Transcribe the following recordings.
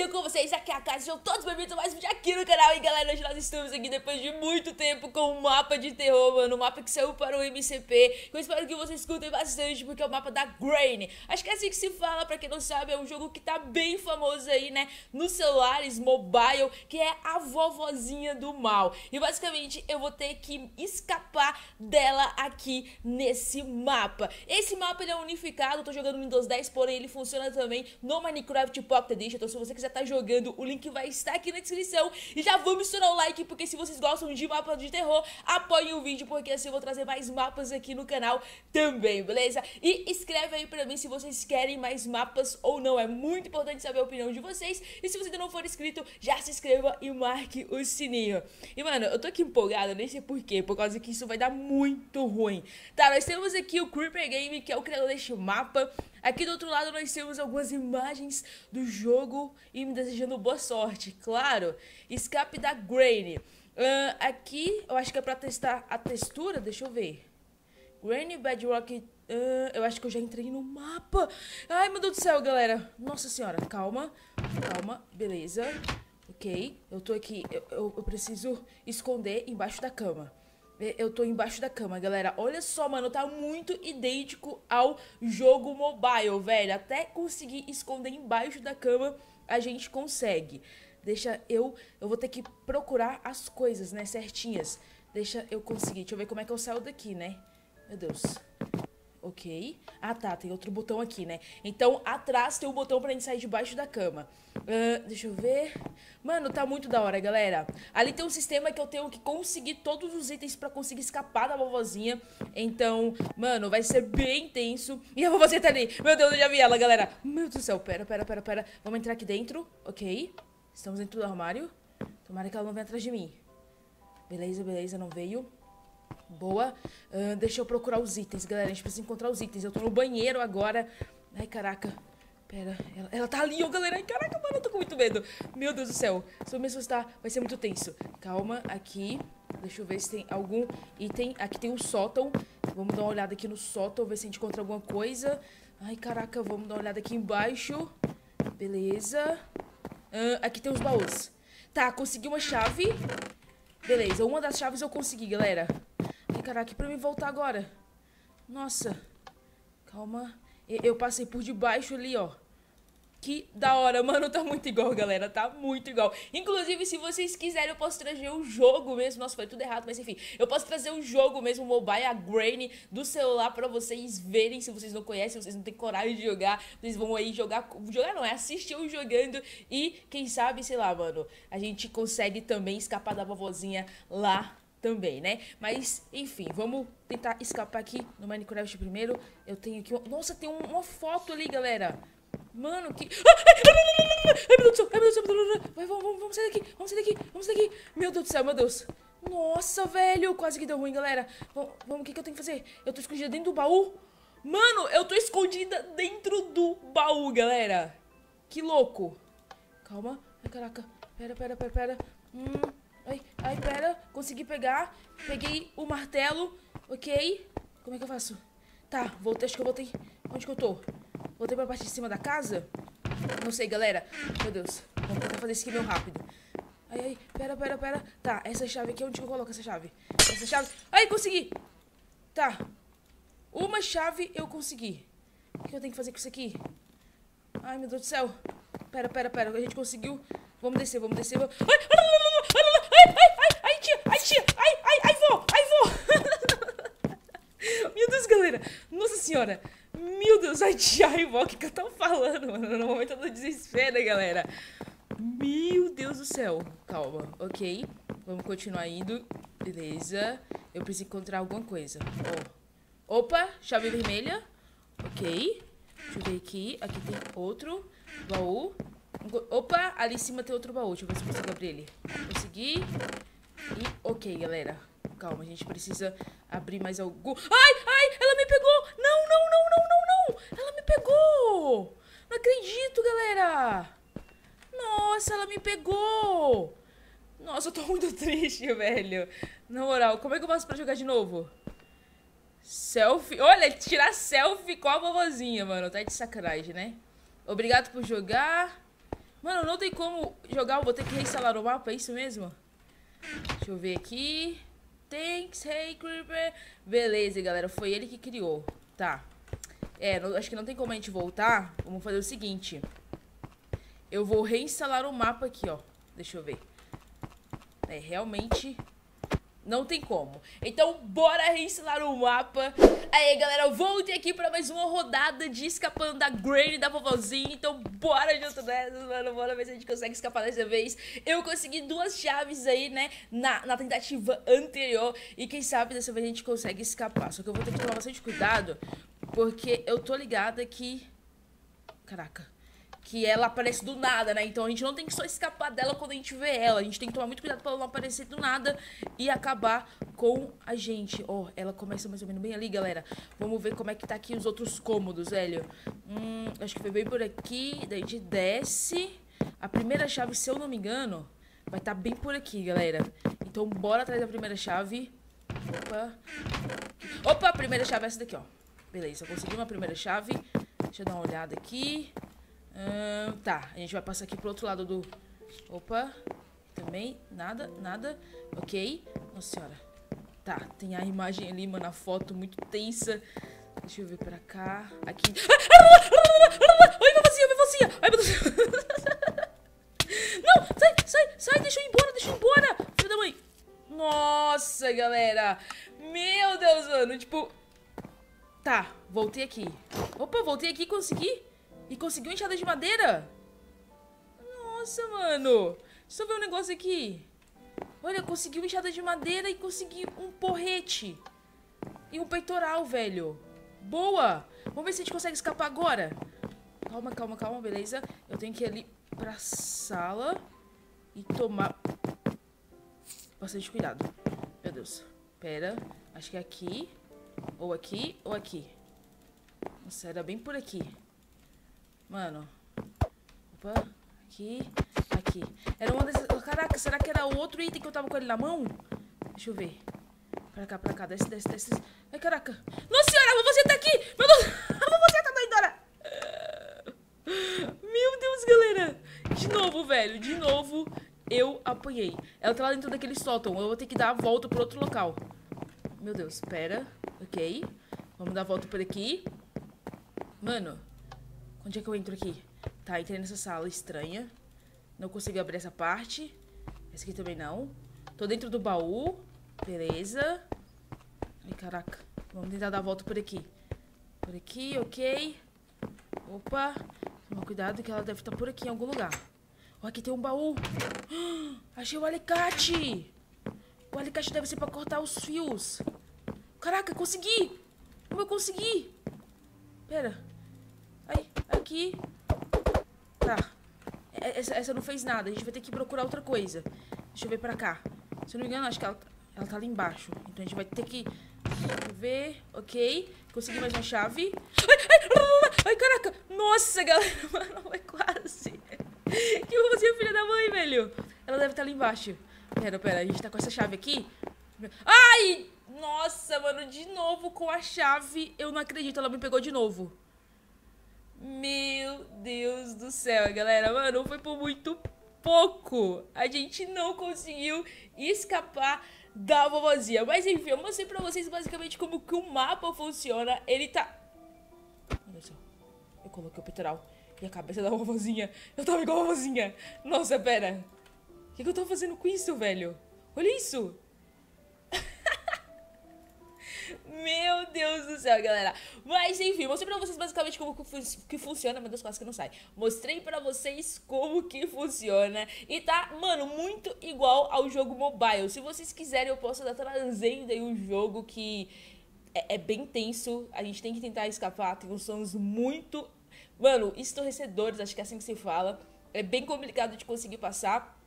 dia com vocês, aqui é a Casa, sejam todos bem-vindos a mais um vídeo aqui no canal. E galera, hoje nós estamos aqui depois de muito tempo com um mapa de terror, mano. Um mapa que saiu para o MCP Eu espero que vocês escutem bastante, porque é o mapa da Grain. Acho que é assim que se fala, pra quem não sabe, é um jogo que tá bem famoso aí, né Nos celulares, mobile, que é a vovozinha do mal. E basicamente eu vou ter que escapar dela aqui nesse mapa. Esse mapa ele é unificado, eu tô jogando Windows 10, porém ele funciona também no Minecraft Pocket Edition. Então se você quiser tá jogando, o link vai estar aqui na descrição. E já vamos estourar o like, porque se vocês gostam de mapas de terror, apoiem o vídeo Porque assim eu vou trazer mais mapas aqui no canal também, beleza? E escreve aí pra mim se vocês querem mais mapas ou não. É muito importante saber a opinião de vocês. E se você ainda não for inscrito, já se inscreva e marque o sininho. E mano, eu tô aqui empolgada, nem sei porquê Por causa que isso vai dar muito ruim. Tá, nós temos aqui o Creeper Game, que é o criador deste mapa Aqui do outro lado nós temos algumas imagens do jogo e me desejando boa sorte, claro. Escape da Grain. Uh, aqui eu acho que é pra testar a textura, deixa eu ver. Grain Bedrock, uh, eu acho que eu já entrei no mapa. Ai meu Deus do céu, galera. Nossa senhora, calma, calma, beleza. Ok, eu tô aqui, eu, eu, eu preciso esconder embaixo da cama. Eu tô embaixo da cama, galera. Olha só, mano, tá muito idêntico ao jogo mobile, velho. Até conseguir esconder embaixo da cama, a gente consegue. Deixa eu... Eu vou ter que procurar as coisas, né, certinhas. Deixa eu conseguir. Deixa eu ver como é que eu saio daqui, né? Meu Deus. Ok. Ah, tá. Tem outro botão aqui, né? Então, atrás tem um botão pra gente sair debaixo da cama. Uh, deixa eu ver. Mano, tá muito da hora, galera. Ali tem um sistema que eu tenho que conseguir todos os itens pra conseguir escapar da vovozinha. Então, mano, vai ser bem tenso. E a vovozinha tá ali. Meu Deus, eu já vi ela, galera. Meu Deus do céu. Pera, pera, pera, pera. Vamos entrar aqui dentro. Ok. Estamos dentro do armário. Tomara que ela não venha atrás de mim. Beleza, beleza. Não veio. Boa. Uh, deixa eu procurar os itens, galera. A gente precisa encontrar os itens. Eu tô no banheiro agora. Ai, caraca. Pera, ela, ela tá ali, ó, galera. Ai, caraca, mano, eu tô com muito medo. Meu Deus do céu. Se eu me assustar, vai ser muito tenso. Calma, aqui. Deixa eu ver se tem algum item. Aqui tem um sótão. Vamos dar uma olhada aqui no sótão, ver se a gente encontra alguma coisa. Ai, caraca, vamos dar uma olhada aqui embaixo. Beleza. Uh, aqui tem os baús. Tá, consegui uma chave. Beleza, uma das chaves eu consegui, galera. Caraca, pra mim voltar agora? Nossa. Calma. Eu passei por debaixo ali, ó. Que da hora, mano, tá muito igual, galera, tá muito igual. Inclusive, se vocês quiserem, eu posso trazer o jogo mesmo. Nossa, foi tudo errado, mas enfim. Eu posso trazer o jogo mesmo, mobile, a Grain, do celular pra vocês verem. Se vocês não conhecem, vocês não têm coragem de jogar, vocês vão aí jogar... Jogar não, é assistir eu jogando e, quem sabe, sei lá, mano, a gente consegue também escapar da vovozinha lá também, né? Mas, enfim, vamos tentar escapar aqui no Minecraft primeiro. Eu tenho aqui... Nossa, tem uma foto ali, galera. Mano, que... Ai, meu Deus do céu, ai, meu Deus do céu. Vai, vamos, vamos, vamos sair daqui, vamos sair daqui, vamos sair daqui. Meu Deus do céu, meu Deus. Nossa, velho, quase que deu ruim, galera. Vamos, vamos o que, que eu tenho que fazer? Eu tô escondida dentro do baú? Mano, eu tô escondida dentro do baú, galera. Que louco. Calma. Ai, caraca. Pera, pera, pera, pera. Hum... Ai, ai, pera. Consegui pegar. Peguei o martelo. Ok. Como é que eu faço? Tá, voltei. Acho que eu voltei. Onde que eu tô? Voltei pra parte de cima da casa? Não sei, galera. Meu Deus. Vamos tentar fazer esse aqui meio rápido. Ai, ai. Pera, pera, pera. Tá, essa chave aqui. Onde que eu coloco essa chave? Essa chave. Ai, consegui. Tá. Uma chave eu consegui. O que eu tenho que fazer com isso aqui? Ai, meu Deus do céu. Pera, pera, pera. A gente conseguiu. Vamos descer, vamos descer. Ai, ai, Senhora. Meu Deus, ai, vó, o que, que eu tô falando, mano? No momento do desespero, galera. Meu Deus do céu. Calma, ok. Vamos continuar indo. Beleza. Eu preciso encontrar alguma coisa. Oh. Opa, chave vermelha. Ok. Deixa eu ver aqui. Aqui tem outro baú. Opa, ali em cima tem outro baú. Deixa eu ver se eu consigo abrir ele. Consegui. E ok, galera. Calma, a gente precisa abrir mais algum... Ai, acredito, galera! Nossa, ela me pegou! Nossa, eu tô muito triste, velho. Na moral, como é que eu faço pra jogar de novo? Selfie. Olha, tirar selfie com a vovozinha, mano. Tá de sacanagem, né? Obrigado por jogar. Mano, não tem como jogar, eu vou ter que reinstalar o mapa, é isso mesmo? Deixa eu ver aqui. Thanks, hey Creeper. Beleza, galera, foi ele que criou. Tá. É, não, acho que não tem como a gente voltar. Vamos fazer o seguinte. Eu vou reinstalar o mapa aqui, ó. Deixa eu ver. É, realmente não tem como. Então, bora reinstalar o mapa. Aí, galera, voltei aqui pra mais uma rodada de escapando da Granny da vovozinha. Então, bora junto nessa, mano. Bora ver se a gente consegue escapar dessa vez. Eu consegui duas chaves aí, né, na, na tentativa anterior. E quem sabe dessa vez a gente consegue escapar. Só que eu vou ter que tomar bastante cuidado, porque eu tô ligada que... Caraca que ela aparece do nada, né? Então a gente não tem que só escapar dela quando a gente vê ela. A gente tem que tomar muito cuidado pra ela não aparecer do nada e acabar com a gente. Ó, oh, ela começa mais ou menos bem ali, galera. Vamos ver como é que tá aqui os outros cômodos, velho. Hum, acho que foi bem por aqui. Daí a gente desce. A primeira chave, se eu não me engano, vai estar tá bem por aqui, galera. Então bora atrás da primeira chave. Opa. Opa, a primeira chave é essa daqui, ó. Beleza, consegui uma primeira chave. Deixa eu dar uma olhada aqui. Hum, tá, a gente vai passar aqui pro outro lado do... Opa, também, nada, nada. Ok, nossa senhora. Tá, tem a imagem ali, mano, a foto muito tensa. Deixa eu ver pra cá. Aqui. Ai, meu vozinha, meu vozinha. Ai, meu Deus. Não, sai, sai, sai, deixa eu ir embora, deixa eu ir embora. Filho da mãe. Nossa, galera. Meu Deus, mano, tipo... Tá, voltei aqui. Opa, voltei aqui e consegui. E conseguiu enxada de madeira? Nossa, mano. Deixa eu ver um negócio aqui. Olha, conseguiu enxada de madeira e consegui um porrete. E um peitoral, velho. Boa! Vamos ver se a gente consegue escapar agora. Calma, calma, calma, beleza. Eu tenho que ir ali pra sala e tomar bastante cuidado. Meu Deus. Pera. Acho que é aqui. Ou aqui, ou aqui. Nossa, era bem por aqui. Mano. Opa. Aqui. Aqui. Era uma dessas... Caraca, será que era outro item que eu tava com ele na mão? Deixa eu ver. Pra cá, pra cá. Desce, desce, desce. Ai, caraca. Nossa senhora, você tá aqui! Meu Deus! você tá doidora! Meu Deus, galera. De novo, velho. De novo, eu apanhei. Ela tá lá dentro daquele sótão. Eu vou ter que dar a volta pro outro local. Meu Deus, pera. Ok. Vamos dar a volta por aqui. Mano, Onde é que eu entro aqui? Tá, entrei nessa sala estranha. Não consigo abrir essa parte. Essa aqui também não. Tô dentro do baú. Beleza. Ai, caraca. Vamos tentar dar a volta por aqui. Por aqui, ok. Opa. Toma cuidado que ela deve estar por aqui em algum lugar. Ó, aqui tem um baú. Achei o alicate. O alicate deve ser pra cortar os fios. Caraca, consegui. Como eu consegui? Pera aqui. Tá. É, essa, essa não fez nada. A gente vai ter que procurar outra coisa. Deixa eu ver pra cá. Se eu não me engano, acho que ela, ela tá ali embaixo. Então a gente vai ter que... ver. Ok. Consegui mais uma chave. Ai, ai, ai, caraca. Nossa, galera. Mano, foi quase. Que você, filha da mãe, velho. Ela deve estar ali embaixo. Pera, pera. A gente tá com essa chave aqui. Ai! Nossa, mano, de novo com a chave. Eu não acredito, ela me pegou de novo. Meu Deus do céu, galera. Mano, foi por muito pouco. A gente não conseguiu escapar da vovozinha. Mas enfim, eu mostrei pra vocês basicamente como que o mapa funciona. Ele tá... Olha só. Eu coloquei o peitoral e a cabeça da vovozinha. Eu tava igual a vovozinha. Nossa, pera. O que, que eu tô fazendo com isso, velho? Olha isso. Meu Deus do céu, galera. Mas enfim, mostrei pra vocês basicamente como que funciona. Meu Deus, quase que não sai. Mostrei pra vocês como que funciona. E tá, mano, muito igual ao jogo mobile. Se vocês quiserem, eu posso estar trazendo aí um jogo que é, é bem tenso. A gente tem que tentar escapar. Tem uns sons muito. Mano, estorrecedores, acho que é assim que se fala. É bem complicado de conseguir passar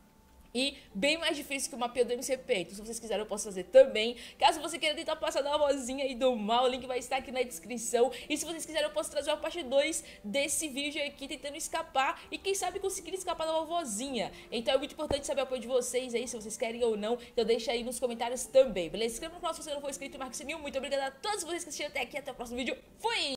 e bem mais difícil que o mapeio do MCP. Então, se vocês quiserem, eu posso fazer também. Caso você queira tentar passar da vozinha aí do mal, o link vai estar aqui na descrição. E se vocês quiserem, eu posso trazer uma parte 2 desse vídeo aqui, tentando escapar. E quem sabe conseguir escapar da vozinha. Então é muito importante saber o apoio de vocês aí, se vocês querem ou não. Então deixa aí nos comentários também, beleza? Se inscreva no canal se você não for inscrito marque o sininho. Muito obrigada a todos vocês que assistiram até aqui. Até o próximo vídeo. Fui!